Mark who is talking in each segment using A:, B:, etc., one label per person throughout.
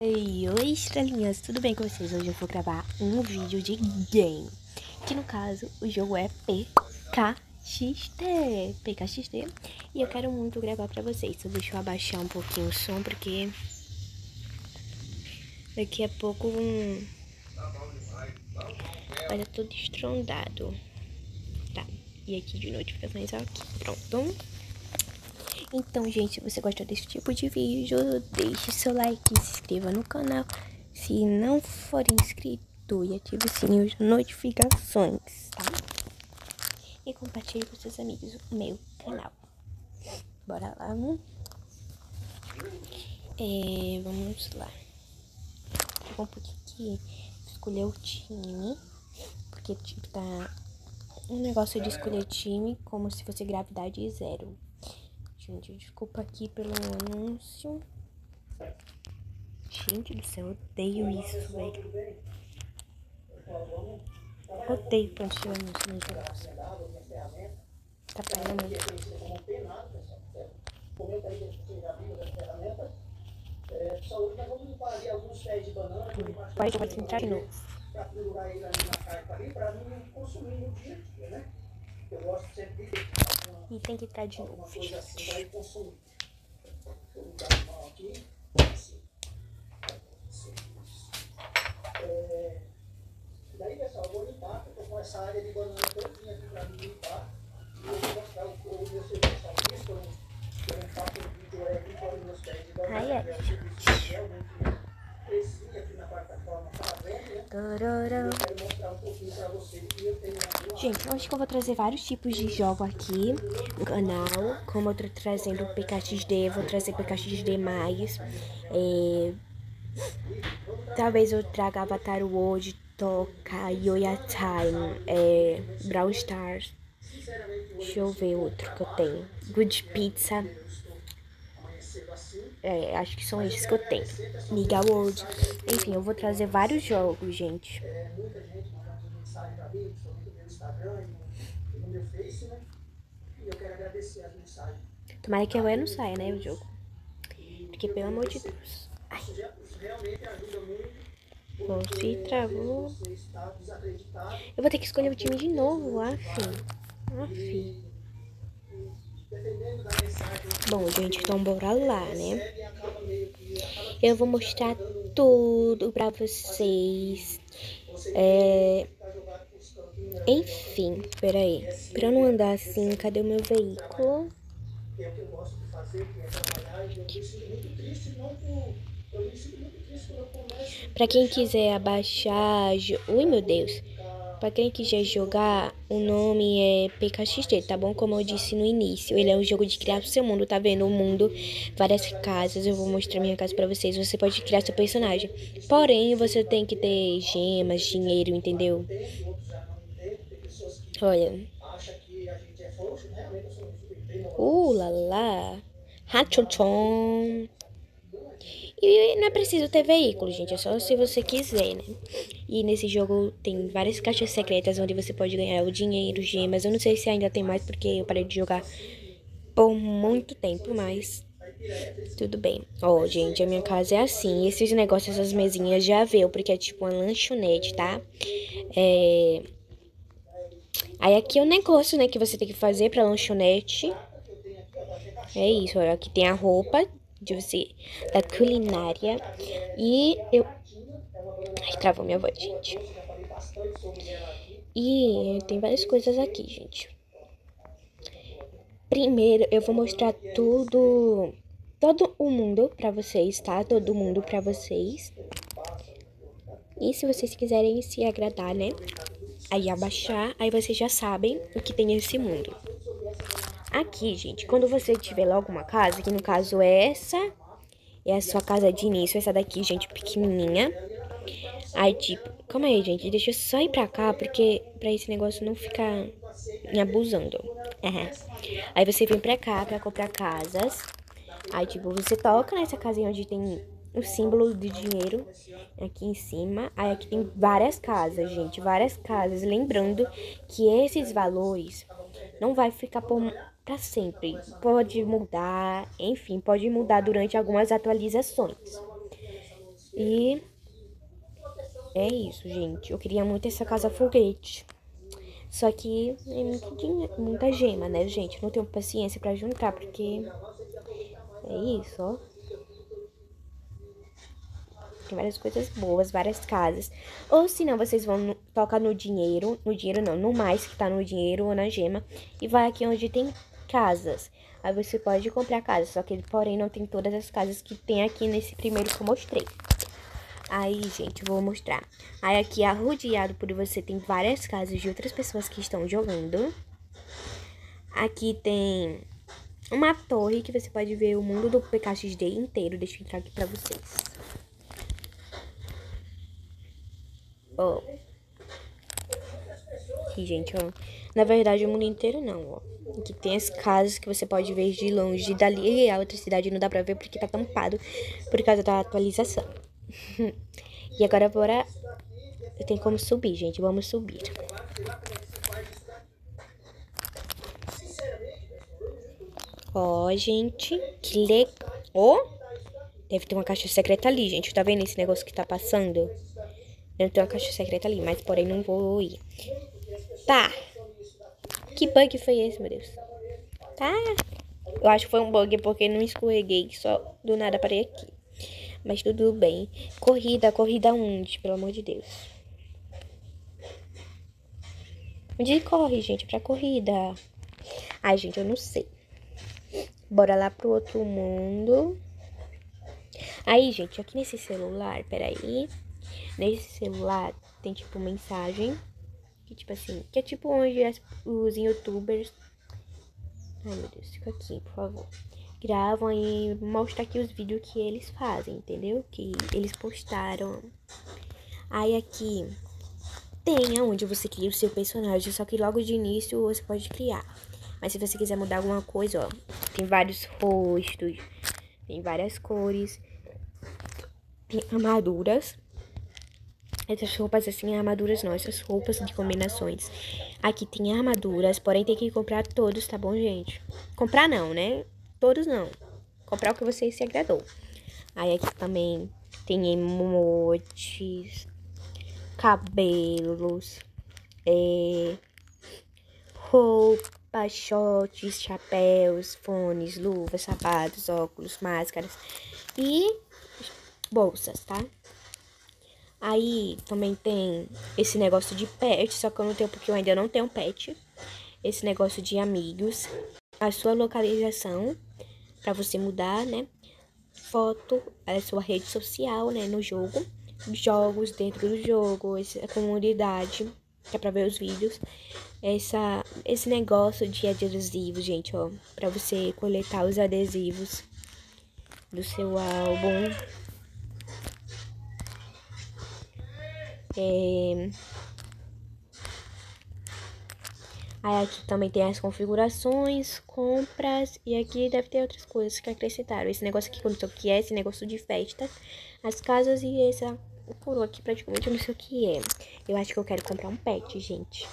A: Oi, oi estrelinhas, tudo bem com vocês? Hoje eu vou gravar um vídeo de game Que no caso, o jogo é PKXD PKXD E eu quero muito gravar pra vocês Só deixa eu abaixar um pouquinho o som Porque daqui a pouco um... vai estar tudo estrondado Tá, e aqui de notificações aqui, pronto então, gente, se você gostou desse tipo de vídeo, deixe seu like, se inscreva no canal. Se não for inscrito, e ative o sininho de notificações, tá? E compartilhe com seus amigos o meu canal. Bora lá. É, vamos lá. Vou um pouquinho aqui, escolher o time. Porque, tipo, tá um negócio de escolher time como se fosse gravidade zero. Gente, desculpa aqui pelo anúncio. Gente do céu, odeio isso, velho. Odeio quando anúncio nos jogos. Tá pagando muito. Vai, eu vou entrar de novo. Pra pendurar ele ali na carta ali, pra não consumir no dia a dia, né? Eu gosto sempre de e tem que entrar de novo, gente. daí, pessoal, vou limpar, eu tô com essa área de banana todinha aqui pra mim limpar. E eu vou mostrar o, o meu serviço aqui, que eu não faço o vídeo aí, com os meus pés de banana. Ai, é. Realmente cresci aqui na plataforma, tá vendo, né? Eu quero mostrar um pouquinho pra vocês que eu tenho Gente, eu acho que eu vou trazer vários tipos de jogo aqui no canal. Como eu tô trazendo PKXD, vou trazer PKXD+. É... Talvez eu traga Avatar World, Toca, Yoya Time, é... Brawl Stars. Deixa eu ver outro que eu tenho. Good Pizza. É, acho que são esses que eu tenho. Liga World. Enfim, eu vou trazer vários jogos, gente. Tomara que amanhã não saia, né, o jogo. Porque, pelo amor de Deus. Ai. Bom, se travou. Eu vou ter que escolher o time de novo, af. Af. Bom, gente, então bora lá, né? Eu vou mostrar tudo pra vocês. É... Enfim, peraí. Pra não andar assim, cadê o meu veículo? Pra quem quiser abaixar. Ui, meu Deus. Pra quem quiser jogar, o nome é PKXD, tá bom? Como eu disse no início, ele é um jogo de criar o seu mundo, tá vendo? O mundo, várias casas, eu vou mostrar minha casa pra vocês. Você pode criar seu personagem. Porém, você tem que ter gemas, dinheiro, entendeu? Olha. Uh, lá, lá. E não é preciso ter veículo, gente. É só se você quiser, né? E nesse jogo tem várias caixas secretas onde você pode ganhar o dinheiro, gemas. Eu não sei se ainda tem mais porque eu parei de jogar por muito tempo, mas tudo bem. Ó, oh, gente, a minha casa é assim. Esses negócios, essas mesinhas já veio, porque é tipo uma lanchonete, tá? É... Aí aqui é o negócio, né, que você tem que fazer pra lanchonete. É isso, olha, aqui tem a roupa de você, da culinária. E eu... Ai, travou minha voz, gente. E tem várias coisas aqui, gente. Primeiro, eu vou mostrar tudo, todo o mundo pra vocês, tá? Todo mundo pra vocês. E se vocês quiserem se agradar, né? Aí abaixar, aí vocês já sabem o que tem nesse mundo. Aqui, gente, quando você tiver logo uma casa, que no caso é essa, é a sua casa de início, essa daqui, gente, pequenininha. Aí, tipo, calma aí, gente, deixa eu só ir pra cá, porque pra esse negócio não ficar me abusando. Uhum. Aí você vem pra cá pra comprar casas. Aí, tipo, você toca nessa casinha onde tem o símbolo de dinheiro aqui em cima. Aí aqui tem várias casas, gente, várias casas. Lembrando que esses valores não vai ficar por para sempre. Pode mudar, enfim, pode mudar durante algumas atualizações. E é isso, gente. Eu queria muito essa casa foguete. Só que é muito muita gema, né, gente? não tenho paciência para juntar, porque é isso, ó. Tem várias coisas boas, várias casas. Ou se não, vocês vão no, tocar no dinheiro, no dinheiro não, no mais que tá no dinheiro ou na gema, e vai aqui onde tem casas. Aí você pode comprar casa, só que porém não tem todas as casas que tem aqui nesse primeiro que eu mostrei. Aí, gente, vou mostrar. Aí aqui, arrodeado por você, tem várias casas de outras pessoas que estão jogando. Aqui tem uma torre que você pode ver o mundo do PKXD inteiro. Deixa eu entrar aqui pra vocês. Ó. Aqui, gente, ó. Na verdade, o mundo inteiro não, ó. Aqui tem as casas que você pode ver de longe. Dali a outra cidade não dá pra ver porque tá tampado por causa da atualização. e agora bora... Tem como subir, gente. Vamos subir. Ó, oh, gente. Que legal. Ó. Oh, deve ter uma caixa secreta ali, gente. Tá vendo esse negócio que tá passando? Deve ter uma caixa secreta ali, mas porém não vou ir. Tá. Que bug foi esse, meu Deus? Tá. Eu acho que foi um bug porque não escorreguei. Só do nada parei aqui. Mas tudo bem. Corrida, corrida onde? Pelo amor de Deus. Onde corre, gente? Pra corrida. Ai, gente, eu não sei. Bora lá pro outro mundo. Aí, gente, aqui nesse celular, peraí. Nesse celular tem, tipo, mensagem. Que, tipo assim, que é tipo onde as, os youtubers... Ai, meu Deus, fica aqui, por favor gravam e mostra aqui os vídeos que eles fazem, entendeu? Que eles postaram. Aí aqui tem aonde você cria o seu personagem, só que logo de início você pode criar. Mas se você quiser mudar alguma coisa, ó, tem vários rostos, tem várias cores, tem armaduras. Essas roupas assim, armaduras não, essas roupas de combinações. Aqui tem armaduras, porém tem que comprar todos, tá bom, gente? Comprar não, né? Todos não. Comprar o que você se agradou. Aí aqui também tem emotes, cabelos, é, roupas, shorts, chapéus, fones, luvas, sapatos, óculos, máscaras e bolsas, tá? Aí também tem esse negócio de pet, só que eu não tenho porque eu ainda não tenho pet. Esse negócio de amigos, a sua localização para você mudar, né? Foto, a sua rede social, né? No jogo, jogos dentro do jogo, a comunidade, que é para ver os vídeos. Essa, esse negócio de adesivos, gente, ó, para você coletar os adesivos do seu álbum. É, Aí aqui também tem as configurações, compras e aqui deve ter outras coisas que acrescentaram. Esse negócio aqui, eu não sei o que é, esse negócio de festa, as casas e essa coroa aqui praticamente eu não sei o que é. Eu acho que eu quero comprar um pet, gente.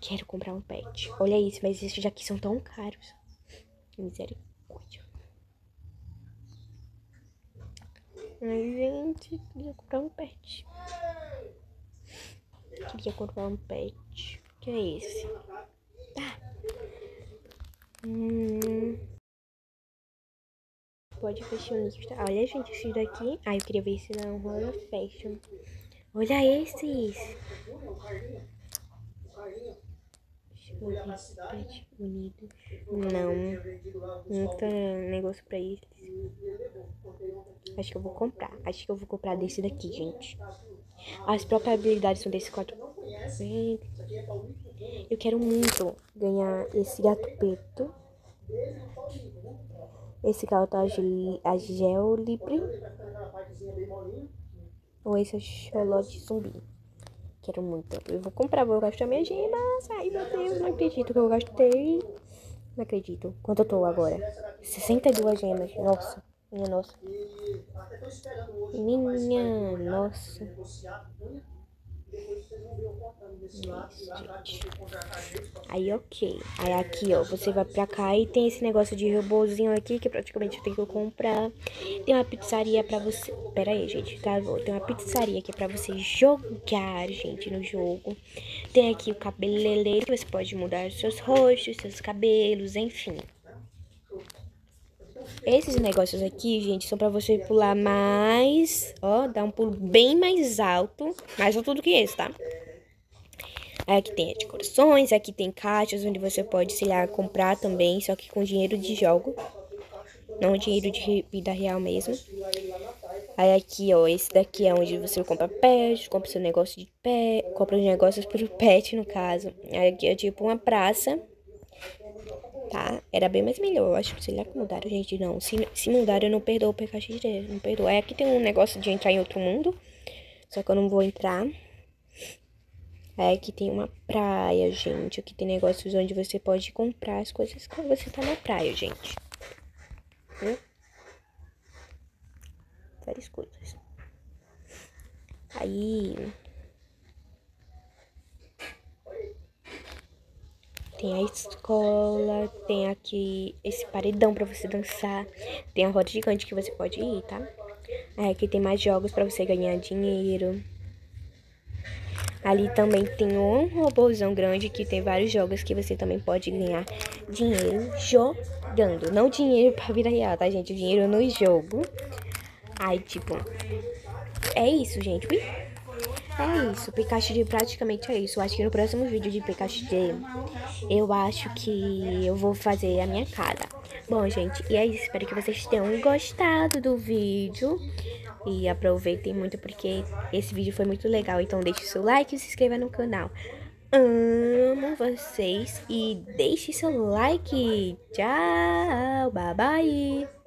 A: Quero comprar um pet. Olha isso, mas esses aqui são tão caros. Misericórdia. Ai, gente, queria comprar um pet. Queria comprar um pet. Que é esse? Tá. Hum. Pode fashionista. Olha, gente, esse daqui. Ah, eu queria ver se não rola fashion. Olha esses. Pet bonito. Não. Tem negócio pra isso. Acho que eu vou comprar. Acho que eu vou comprar desse daqui, gente. As probabilidades são desse 4%. Eu quero muito ganhar esse gato preto. Esse gato agel libre. Ou esse xolote zumbi. Quero muito. Eu vou comprar, vou gastar minha gemas. Ai, meu Deus, não acredito que eu gastei. Não acredito. Quanto eu tô agora? 62 gemas. Nossa. Minha nossa. Minha nossa. Aí, ok. Aí aqui, ó, você vai pra cá e tem esse negócio de robôzinho aqui que praticamente eu tenho que comprar. Tem uma pizzaria pra você... Pera aí, gente, tá? Tem uma pizzaria aqui pra você jogar, gente, no jogo. Tem aqui o cabeleireiro você pode mudar seus rostos, seus cabelos, enfim. Esses negócios aqui, gente, são pra você pular mais, ó, dar um pulo bem mais alto, mais alto do que esse, tá? Aqui tem decorações, aqui tem caixas onde você pode, sei lá, comprar também, só que com dinheiro de jogo. Não dinheiro de vida real mesmo. Aí aqui, ó, esse daqui é onde você compra pet, compra seu negócio de pet, compra os negócios pro pet, no caso. Aí aqui é tipo uma praça, tá? Era bem mais melhor, eu acho. Sei que mudaram, gente, não. Se, se mudaram, eu não perdoo o PKXD, não perdoo. Aí aqui tem um negócio de entrar em outro mundo, só que eu não vou entrar. É, aqui tem uma praia, gente. Aqui tem negócios onde você pode comprar as coisas quando você tá na praia, gente. Hum? Várias coisas. Aí... Tem a escola, tem aqui esse paredão pra você dançar. Tem a roda gigante que você pode ir, tá? Aí aqui tem mais jogos pra você ganhar dinheiro. Ali também tem um robôzão grande que tem vários jogos que você também pode ganhar dinheiro jogando. Não dinheiro pra vida real, tá, gente? Dinheiro no jogo. Aí, tipo... É isso, gente. Ui. É isso, Pikachu de praticamente é isso. Eu acho que no próximo vídeo de Pikachu de, eu acho que eu vou fazer a minha casa. Bom, gente, e é isso. Espero que vocês tenham gostado do vídeo. E aproveitem muito porque esse vídeo foi muito legal. Então deixe seu like e se inscreva no canal. Amo vocês e deixe seu like. Tchau, bye bye.